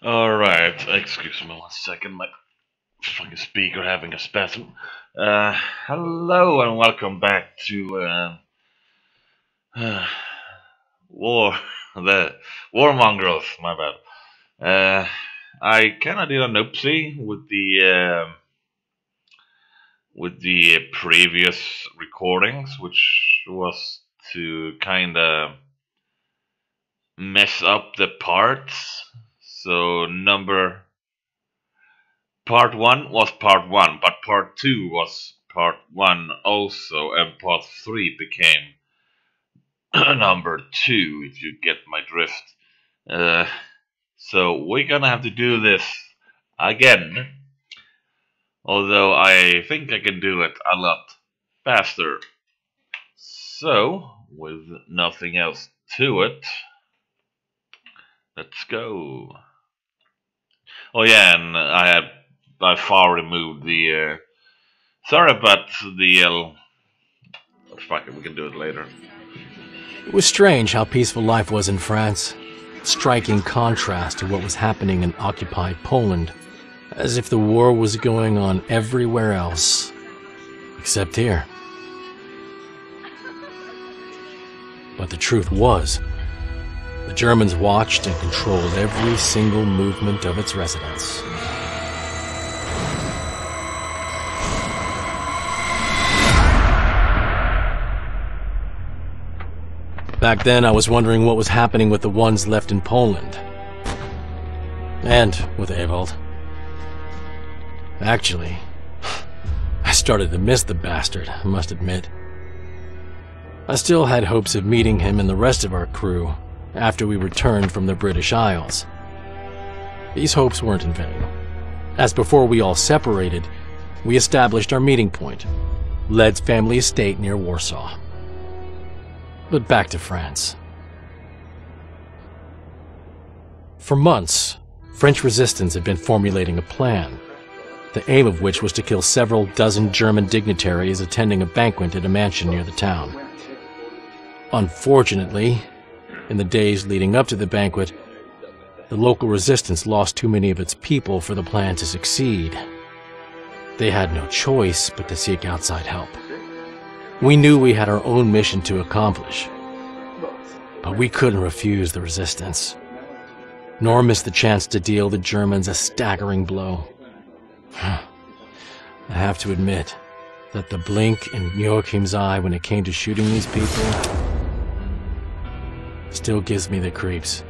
Alright, excuse me one second, my fucking speaker having a spasm. Uh, hello and welcome back to, uh, uh, War, the Warmongrels, my bad. Uh, I kinda did an oopsie with the, um with the previous recordings, which was to kinda mess up the parts. So number part one was part one, but part two was part one also, and part three became number two, if you get my drift. Uh, so we're gonna have to do this again, although I think I can do it a lot faster. So, with nothing else to it, let's go. Oh yeah, and I have by far removed the. Uh, the. Uh, fuck it, we can do it later. It was strange how peaceful life was in France. Striking contrast to what was happening in occupied Poland, as if the war was going on everywhere else, except here. But the truth was, the Germans watched and controlled every single movement of its residents. Back then, I was wondering what was happening with the ones left in Poland. And with Ewald. Actually, I started to miss the bastard, I must admit. I still had hopes of meeting him and the rest of our crew after we returned from the British Isles. These hopes weren't in vain, as before we all separated, we established our meeting point, Led's family estate near Warsaw. But back to France. For months, French resistance had been formulating a plan, the aim of which was to kill several dozen German dignitaries attending a banquet at a mansion near the town. Unfortunately, in the days leading up to the banquet, the local resistance lost too many of its people for the plan to succeed. They had no choice but to seek outside help. We knew we had our own mission to accomplish, but we couldn't refuse the resistance, nor miss the chance to deal the Germans a staggering blow. I have to admit that the blink in Joachim's eye when it came to shooting these people still gives me the creeps.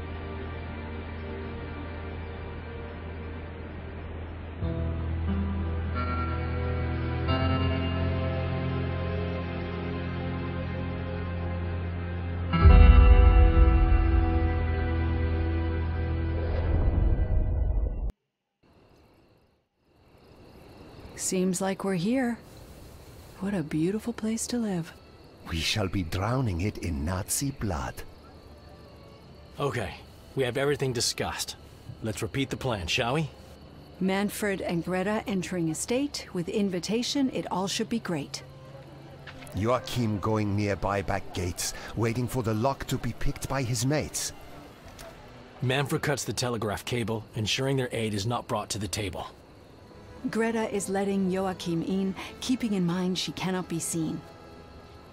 Seems like we're here. What a beautiful place to live. We shall be drowning it in Nazi blood. Okay, we have everything discussed. Let's repeat the plan, shall we? Manfred and Greta entering estate. With invitation, it all should be great. Joachim going nearby back gates, waiting for the lock to be picked by his mates. Manfred cuts the telegraph cable, ensuring their aid is not brought to the table. Greta is letting Joachim in, keeping in mind she cannot be seen.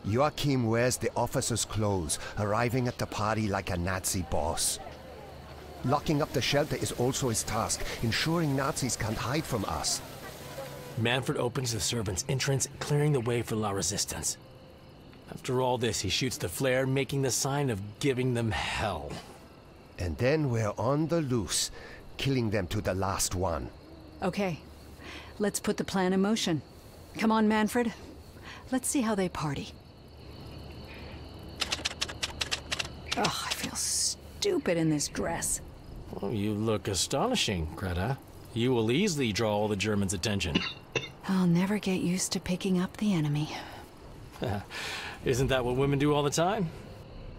Joachim wears the officer's clothes, arriving at the party like a Nazi boss. Locking up the shelter is also his task, ensuring Nazis can't hide from us. Manfred opens the servants' entrance, clearing the way for La Resistance. After all this, he shoots the flare, making the sign of giving them hell. And then we're on the loose, killing them to the last one. Okay, let's put the plan in motion. Come on, Manfred. Let's see how they party. Ugh, I feel stupid in this dress. Oh, you look astonishing, Greta. You will easily draw all the Germans' attention. I'll never get used to picking up the enemy. Isn't that what women do all the time?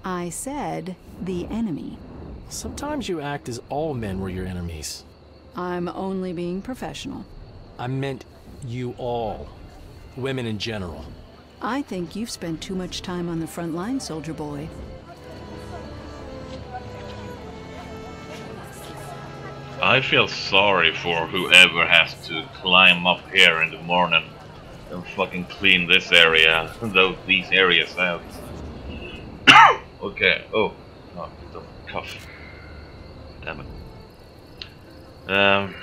I said the enemy. Sometimes you act as all men were your enemies. I'm only being professional. I meant you all. Women in general. I think you've spent too much time on the front line, soldier boy. I feel sorry for whoever has to climb up here in the morning and fucking clean this area, those these areas out. okay. Oh, oh, the cough. Damn it. Um.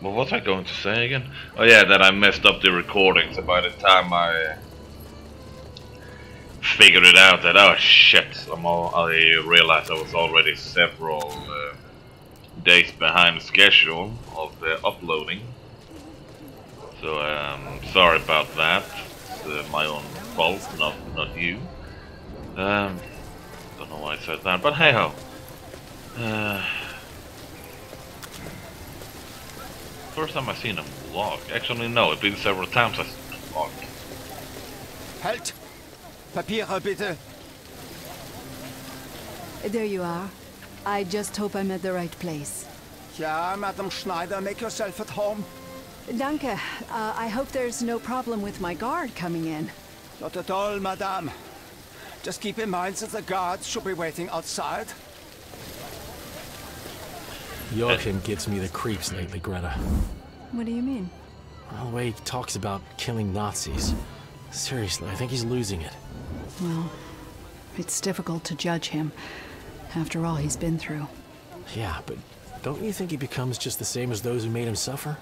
Well, What was I going to say again? Oh yeah, that I messed up the recording. So by the time I figured it out, that oh shit, I'm all, I realized I was already several uh, days behind schedule of the uploading. So um, sorry about that. It's uh, my own fault, not not you. Um, don't know why I said that, but hey ho. Uh, first time I've seen him walk. Actually, no, it's been several times I seen walk. Halt! Papiere, bitte! There you are. I just hope I'm at the right place. Yeah, Madam Schneider, make yourself at home. Danke. Uh, I hope there's no problem with my guard coming in. Not at all, Madame. Just keep in mind that the guards should be waiting outside. Joachim gives me the creeps lately, Greta. What do you mean? Well, the way he talks about killing Nazis. Seriously, I think he's losing it. Well, it's difficult to judge him. After all he's been through. Yeah, but don't you think he becomes just the same as those who made him suffer?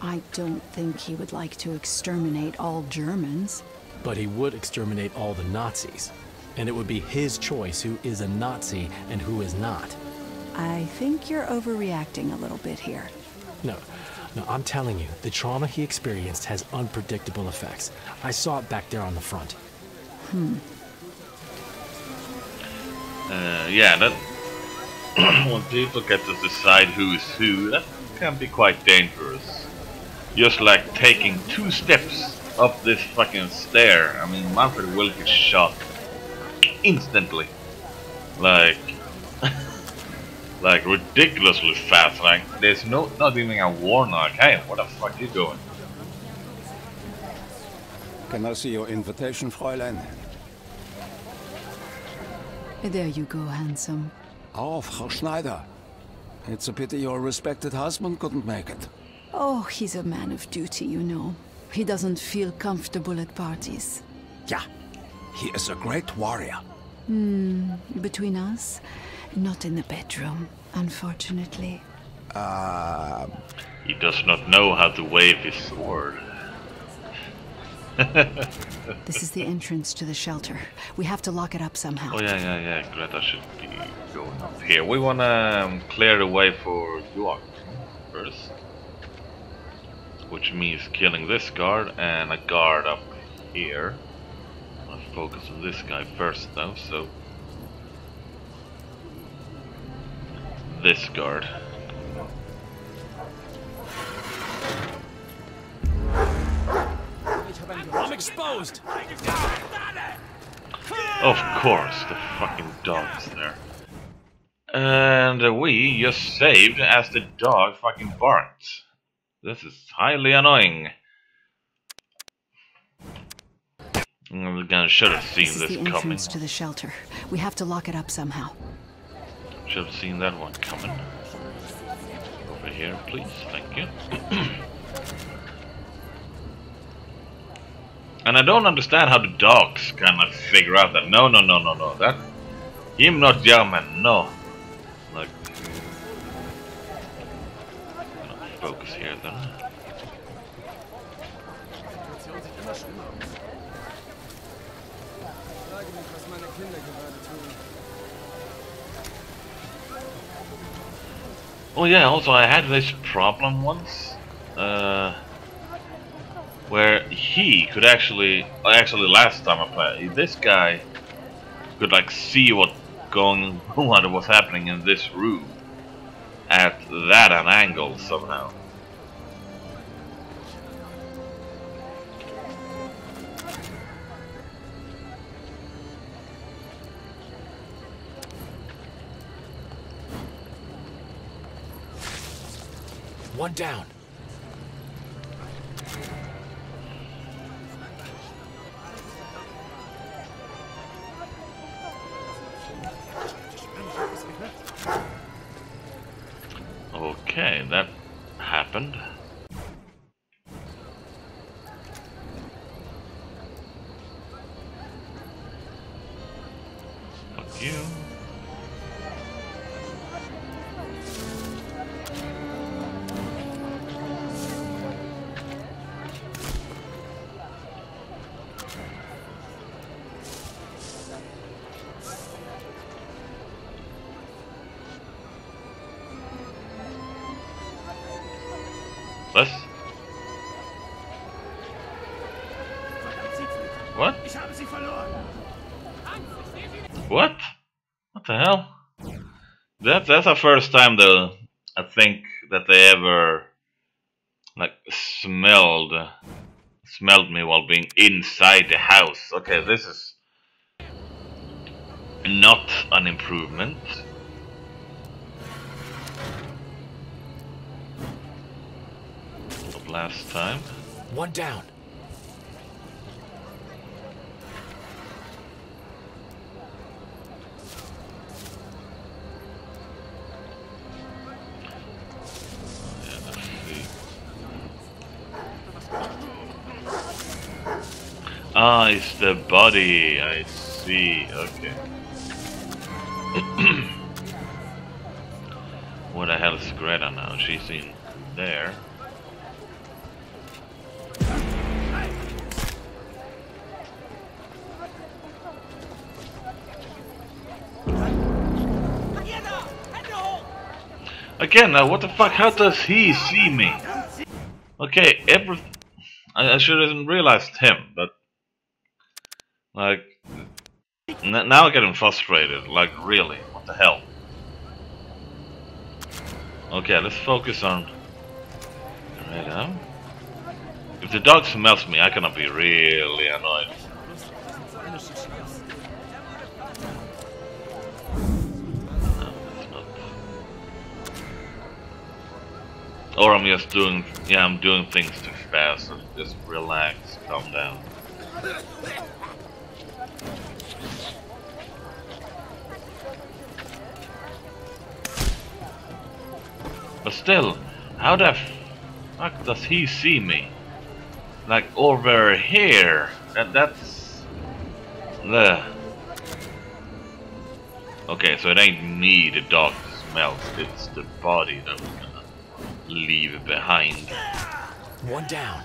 I don't think he would like to exterminate all Germans. But he would exterminate all the Nazis. And it would be his choice who is a Nazi and who is not. I think you're overreacting a little bit here. No, no, I'm telling you, the trauma he experienced has unpredictable effects. I saw it back there on the front. Uh, yeah, that when people get to decide who's who, that can be quite dangerous. Just like taking two steps up this fucking stair. I mean, Manfred will get shot instantly, like, like ridiculously fast. Like, there's no not even a warning. Like, hey, what the fuck are you doing? Can I see your invitation, Fräulein? There you go, handsome. Oh, Frau Schneider. It's a pity your respected husband couldn't make it. Oh, he's a man of duty, you know. He doesn't feel comfortable at parties. Yeah, he is a great warrior. Hmm, Between us, not in the bedroom, unfortunately. Uh, He does not know how to wave his sword. This is the entrance to the shelter. We have to lock it up somehow. Oh yeah, yeah, yeah. Greta should be going up here. We wanna um, clear the way for York first, which means killing this guard and a guard up here. I'll focus on this guy first, though. So this guard. Exposed! Of course, the fucking dog's there. And uh, we just saved as the dog fucking barked. This is highly annoying. I'm gonna should have seen This is this the coming. entrance to the shelter. We have to lock it up somehow. Should have seen that one coming. Over here, please. Thank you. and I don't understand how the dogs of figure out that. No, no, no, no, no. That him not German. No. Like. Focus here then. Oh yeah, also I had this problem once, uh, where he could actually, actually last time I played, this guy could like see what going, what was happening in this room at that an angle somehow. One down. Happened. What? What? What the hell? That that's the first time though I think that they ever like smelled smelled me while being inside the house. Okay, this is not an improvement. Last time. One down. Ah, it's the body. I see. Okay. what the hell is Greta now? She's in there. Again, now what the fuck? How does he see me? Okay, every I, I should have realized him, but like now I'm getting frustrated. Like, really, what the hell? Okay, let's focus on right now. If the dog smells me, I cannot be really annoyed. Or I'm just doing, yeah, I'm doing things too fast. So just relax, calm down. But still, how the fuck does he see me? Like over here? That that's the. Okay, so it ain't me the dog smells. It's the body that we're gonna leave behind. One down.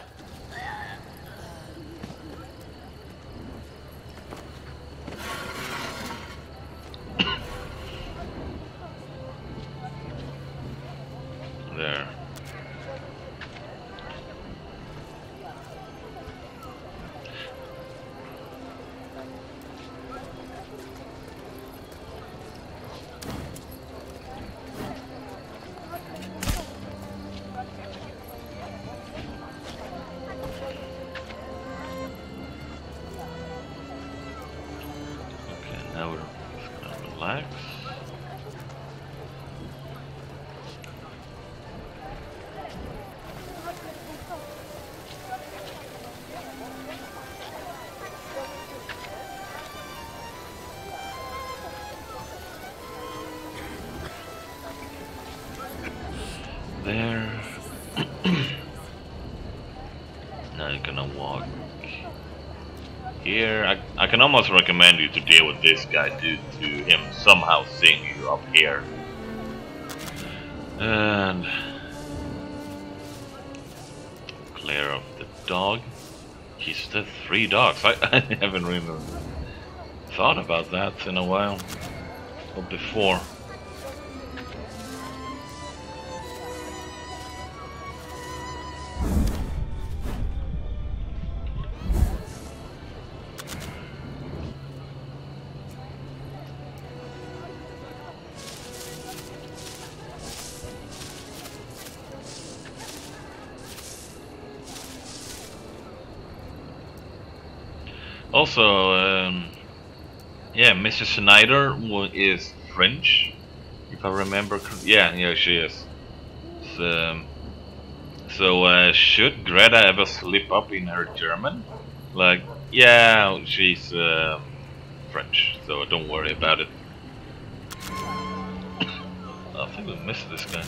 There. now you're gonna walk here. I, I can almost recommend you to deal with this guy due to him somehow seeing you up here. And clear of the dog. He's the three dogs. I, I haven't really thought about that in a while. Or before. Also, um, yeah, Mrs. Schneider is French, if I remember. Yeah, yeah, she is. So, um, so uh, should Greta ever slip up in her German? Like, yeah, she's um French, so don't worry about it. I think we missed this guy.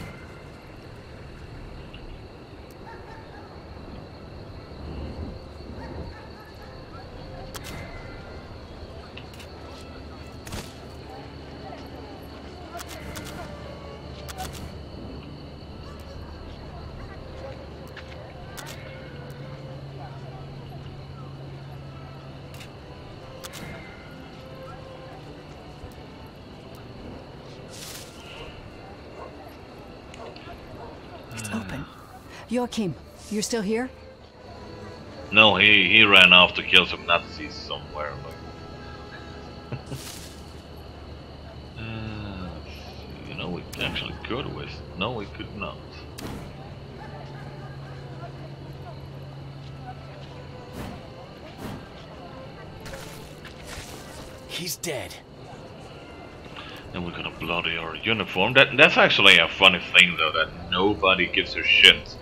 Joachim, you're still here? No, he, he ran off to kill some Nazis somewhere. But uh, you know, we actually could with. No, we could not. He's dead. And we're gonna bloody our uniform. That that's actually a funny thing though, that nobody gives a shit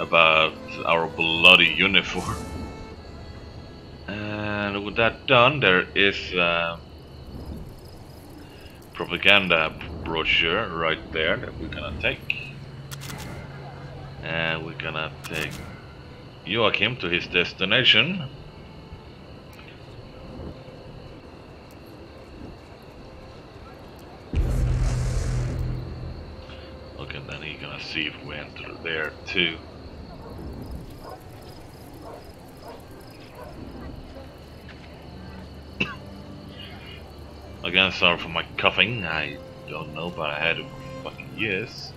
about our bloody uniform. And with that done, there is a propaganda brochure right there that we're gonna take. And we're gonna take Joachim to his destination. Okay, then he's gonna see if we enter there too. Again, sorry for my coughing. I don't know, but I had for fucking years.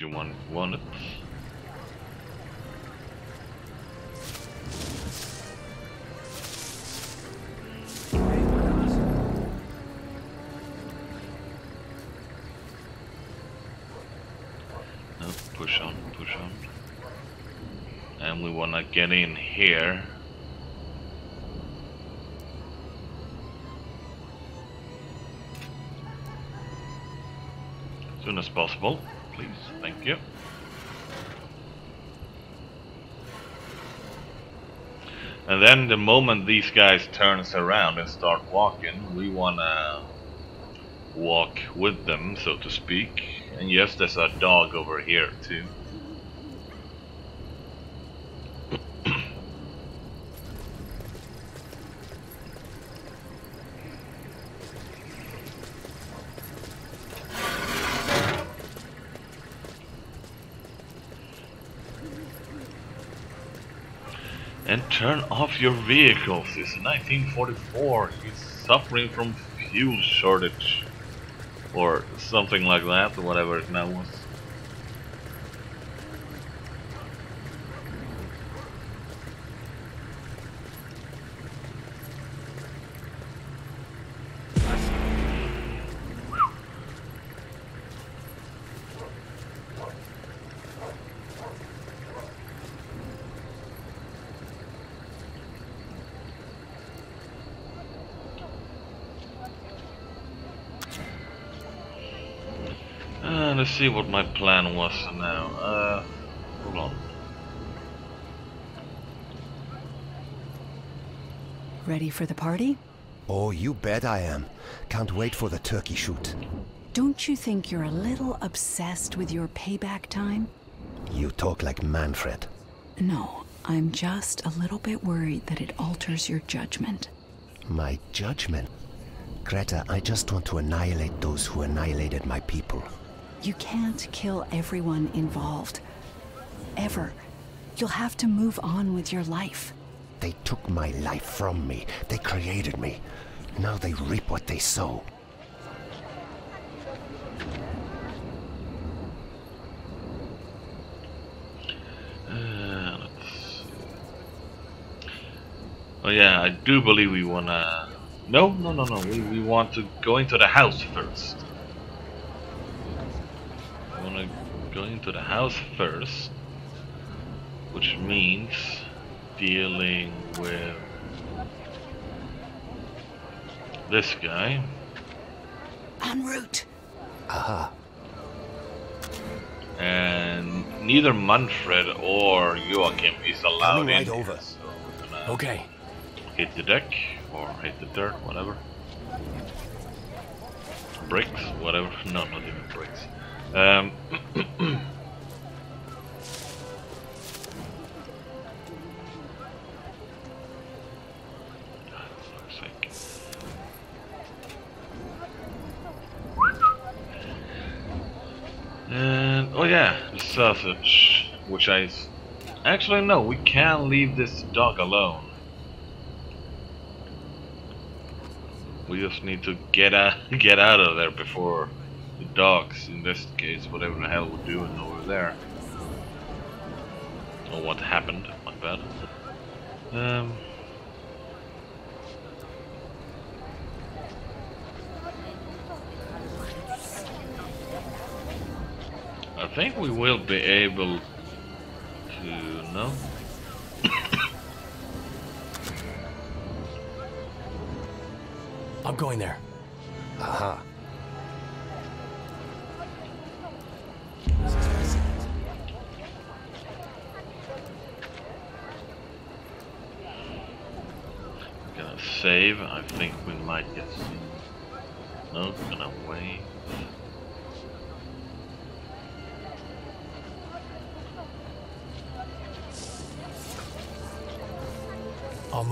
You want want it. No, push on, push on. And we wanna get in here. As soon as possible, please. Thank you. And then the moment these guys turns around and start walking, we wanna walk with them, so to speak. And yes, there's a dog over here too. And turn off your vehicles. It's 1944. He's suffering from fuel shortage. Or something like that, whatever it now was. Uh, let's see what my plan was for now. Uh, hold on. Ready for the party? Oh, you bet I am. Can't wait for the turkey shoot. Don't you think you're a little obsessed with your payback time? You talk like Manfred. No, I'm just a little bit worried that it alters your judgment. My judgment? Greta, I just want to annihilate those who annihilated my people. You can't kill everyone involved. Ever. You'll have to move on with your life. They took my life from me. They created me. Now they reap what they sow. Uh, let's see. Oh yeah, I do believe we wanna... No, no, no, no. We, we want to go into the house first. We wanna the house first. Which means dealing with this guy. En route. Aha. And neither Manfred or Joachim is allowed Coming right in. over. So Okay. hit the deck or hit the dirt, whatever. bricks, whatever. No, not even bricks. Um. And oh yeah, the sausage, which I actually no, we can't leave this dog alone. We just need to get out, get out of there before dogs investigates whatever the hell we're doing over there. Or what happened, my bad. Um. I think we will be able to, no? I'm going there. Aha. Gonna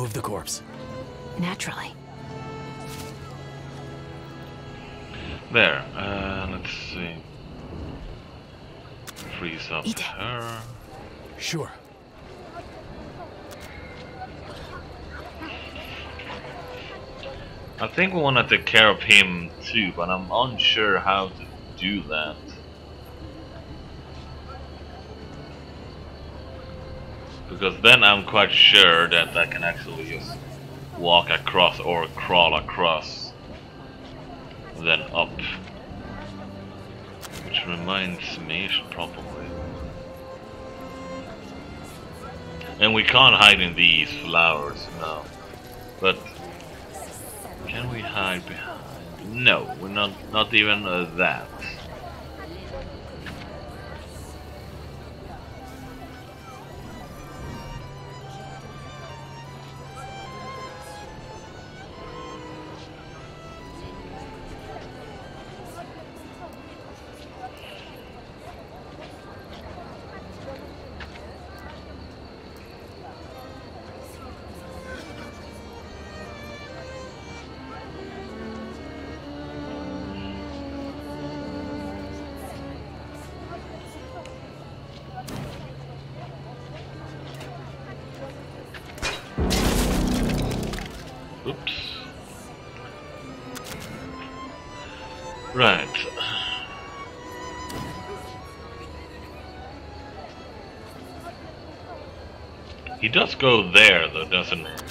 move the corpse. Naturally. There. Uh, let's see. Freeze up Eat it. her. Sure. I think we want to take care of him too, but I'm unsure how to do that. Because then I'm quite sure that I can actually just walk across or crawl across, then up. Which reminds me, probably. And we can't hide in these flowers now. But can we hide behind? No, we're not. Not even uh, that. He does go there though, doesn't he?